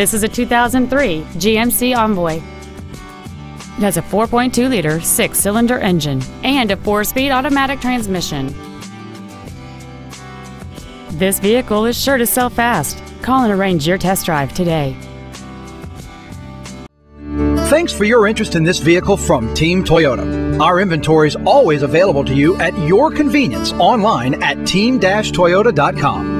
This is a 2003 GMC Envoy. It has a 4.2 liter six cylinder engine and a four speed automatic transmission. This vehicle is sure to sell fast. Call and arrange your test drive today. Thanks for your interest in this vehicle from Team Toyota. Our inventory is always available to you at your convenience online at team-toyota.com.